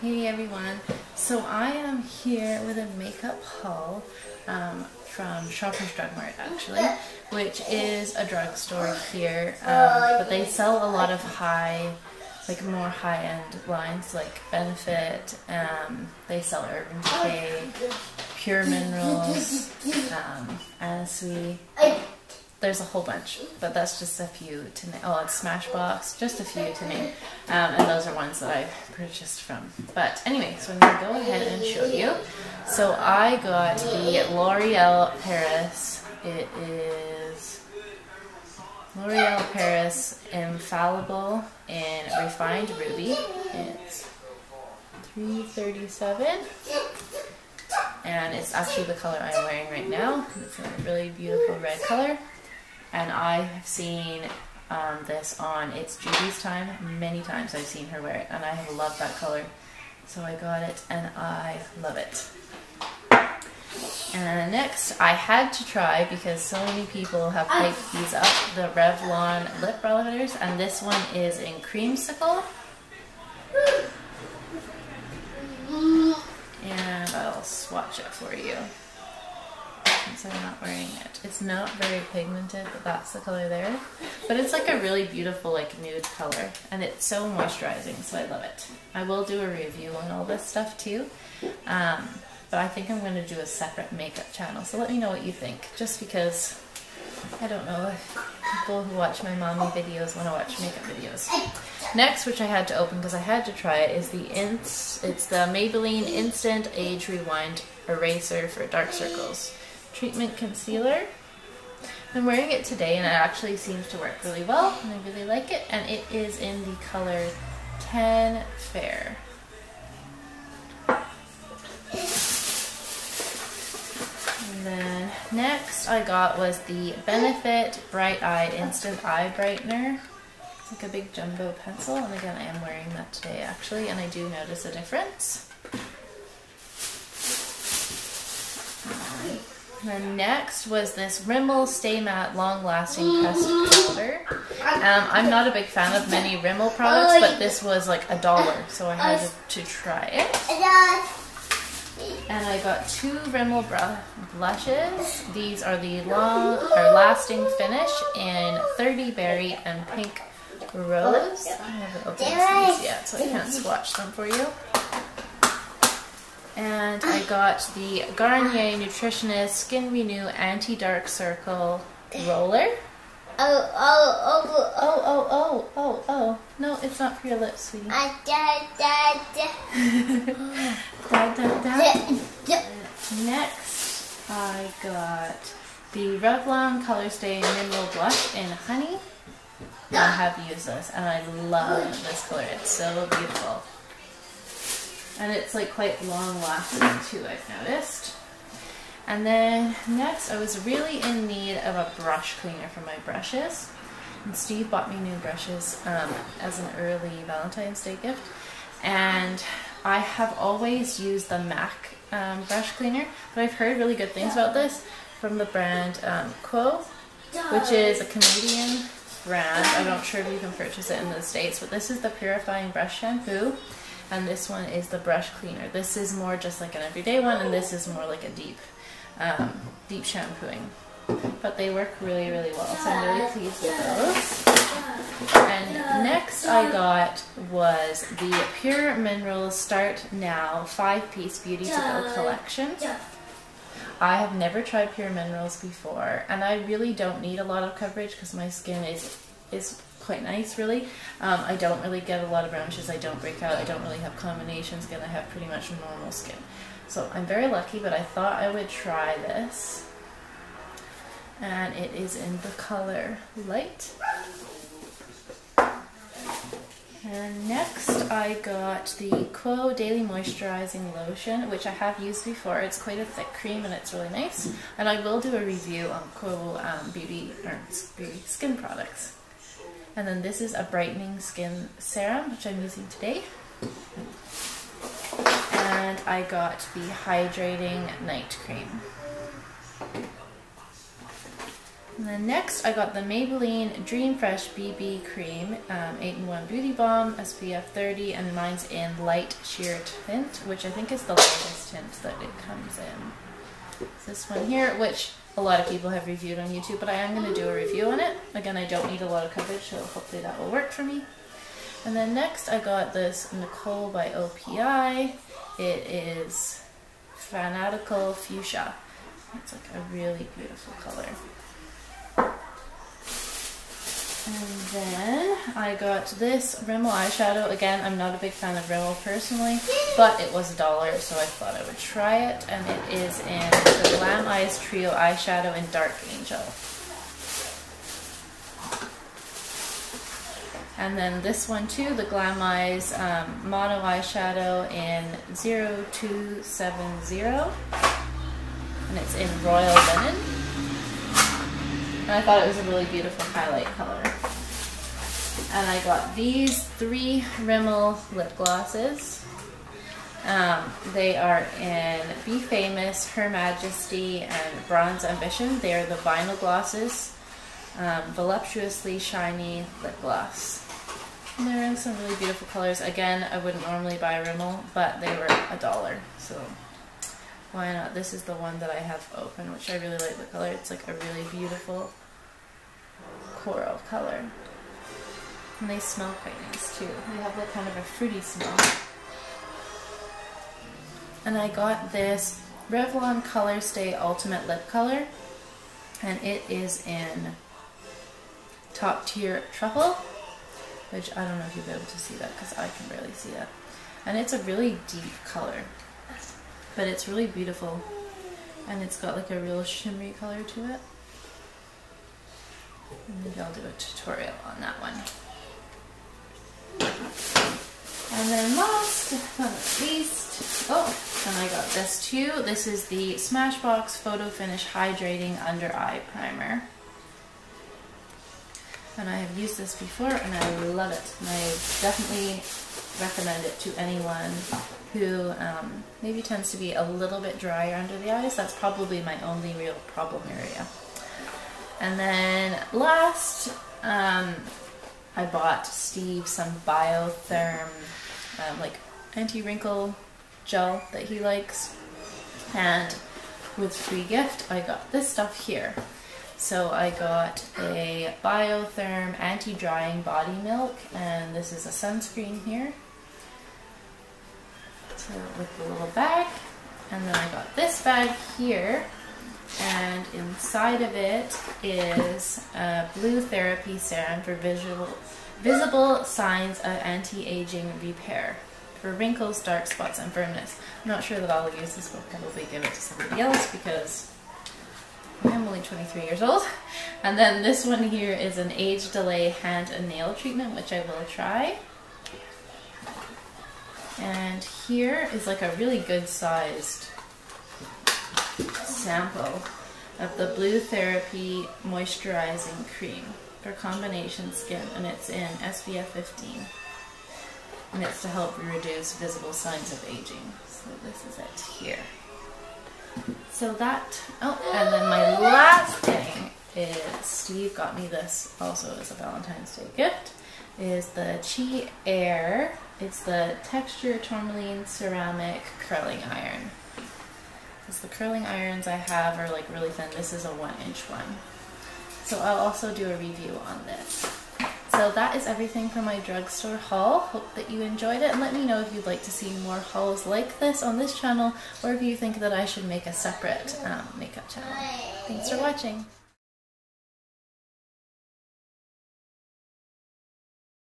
Hey everyone. So I am here with a makeup haul um, from Shoppers Drug Mart actually, which is a drugstore here. Um, but they sell a lot of high, like more high-end lines like Benefit. Um, they sell Urban Decay, Pur Minerals, um, Anna there's a whole bunch, but that's just a few to name. Oh, it's Smashbox, just a few to name. Um, and those are ones that I purchased from. But anyway, so I'm going to go ahead and show you. So I got the L'Oreal Paris. It is L'Oreal Paris Infallible in Refined Ruby. It's 337 and it's actually the color I'm wearing right now. It's a really beautiful red color and I have seen um, this on It's Judy's Time many times. I've seen her wear it, and I have loved that color. So I got it, and I love it. And next, I had to try, because so many people have hyped these up, the Revlon lip butters, and this one is in Creamsicle. And I'll swatch it for you since I'm not wearing it. It's not very pigmented, but that's the color there. But it's like a really beautiful like nude color and it's so moisturizing, so I love it. I will do a review on all this stuff too. Um, but I think I'm going to do a separate makeup channel, so let me know what you think, just because I don't know if people who watch my mommy videos want to watch makeup videos. Next, which I had to open because I had to try it, is the Ints. It's the Maybelline Instant Age Rewind Eraser for dark circles treatment concealer. I'm wearing it today and it actually seems to work really well and I really like it and it is in the color 10 Fair. And then next I got was the Benefit Bright Eye Instant Eye Brightener. It's like a big jumbo pencil and again I am wearing that today actually and I do notice a difference. Then next was this Rimmel Stay Matte Long Lasting Pressed Powder. Um, I'm not a big fan of many Rimmel products, but this was like a dollar, so I had to, try it. And I got two Rimmel blushes. These are the long or lasting finish in 30 berry and pink rose. I haven't opened these yet, so I can't swatch them for you. And I got the Garnier Nutritioniste Skin Renew Anti-Dark Circle Roller. Oh, oh, oh, oh, oh, oh, oh, oh. No, it's not for your lips, sweetie. da, da, da. da, da, da. Next, I got the Revlon Color Stay Mineral Blush in Honey. I have used this, and I love this color. It's so beautiful. And it's like quite long lasting too, I've noticed. And then next, I was really in need of a brush cleaner for my brushes. And Steve bought me new brushes um, as an early Valentine's Day gift. And I have always used the MAC um, brush cleaner, but I've heard really good things about this from the brand um, Quo, which is a Canadian brand. I'm not sure if you can purchase it in the States, but this is the purifying brush shampoo and this one is the brush cleaner. This is more just like an everyday one, and this is more like a deep, um, deep shampooing. But they work really, really well, so I'm really pleased with those. And next I got was the Pur Minerals Start Now 5-Piece Beauty To Go collection. I have never tried Pur Minerals before, and I really don't need a lot of coverage because my skin is is quite nice, really. Um, I don't really get a lot of blemishes. I don't break out. I don't really have combination skin. I have pretty much normal skin. So I'm very lucky, but I thought I would try this. And it is in the color Light. And next I got the Quo Daily Moisturizing Lotion, which I have used before. It's quite a thick cream and it's really nice. And I will do a review on Quo um, beauty or beauty skin products. And then this is a brightening skin serum, which I'm using today. And I got the hydrating night cream. And then next I got the Maybelline Dream Fresh BB Cream, um, 8-in-1 Beauty Balm, SPF 30, and mine's in Light Sheer Tint, which I think is the lightest tint that it comes in. It's this one here, which a lot of people have reviewed on YouTube, but I am going to do a review on it. Again, I don't need a lot of coverage, so hopefully that will work for me. And then next I got this Nicole by OPI. It is Fanatical Fuchsia. It's like a really beautiful color. And then I got this Rimmel eyeshadow. Again, I'm not a big fan of Rimmel personally, but it was a dollar, so I thought I would try it. And it is in the Glam Eyes Trio eyeshadow in Dark Angel. And then this one too, the Glam Eyes um, Mono Eyeshadow in 0270. And it's in Royal Linen. And I thought it was a really beautiful highlight color. And I got these three Rimmel lip glosses. Um, they are in Be Famous, Her Majesty, and Bronze Ambition. They are the vinyl glosses. Um, voluptuously shiny lip gloss. And they're in some really beautiful colors. Again, I wouldn't normally buy Rimmel, but they were a dollar, so why not? This is the one that I have open, which I really like the color. It's like a really beautiful coral color. And they smell quite nice too. They have like kind of a fruity smell. And I got this Revlon Color Stay Ultimate Lip Color. And it is in top tier truffle which I don't know if you'll be able to see that because I can barely see it. And it's a really deep color, but it's really beautiful. And it's got like a real shimmery color to it. Maybe I'll do a tutorial on that one. And then last but not least, oh, and I got this too. This is the Smashbox Photo Finish Hydrating Under Eye Primer and I have used this before and I love it. And I definitely recommend it to anyone who um, maybe tends to be a little bit drier under the eyes. That's probably my only real problem area. And then last, um, I bought Steve some Biotherm, um, like anti-wrinkle gel that he likes. And with free gift, I got this stuff here. So I got a Biotherm anti-drying body milk, and this is a sunscreen here. So with the little bag, and then I got this bag here, and inside of it is a blue therapy serum for visual, visible signs of anti-aging repair for wrinkles, dark spots, and firmness. I'm not sure that I'll use this, but probably give it to somebody else because I'm only 23 years old. And then this one here is an age delay hand and nail treatment, which I will try. And here is like a really good sized sample of the Blue Therapy Moisturizing Cream for combination skin, and it's in SPF 15. And it's to help reduce visible signs of aging. So this is it here. So that, oh, and then my last thing is Steve got me this also as a Valentine's Day gift, is the Chi Air. It's the Texture Tourmaline Ceramic Curling Iron. Because the curling irons I have are like really thin. This is a one inch one. So I'll also do a review on this. So that is everything for my drugstore haul. Hope that you enjoyed it and let me know if you'd like to see more hauls like this on this channel or if you think that I should make a separate um, makeup channel. Thanks for watching.